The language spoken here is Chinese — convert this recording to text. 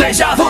在下不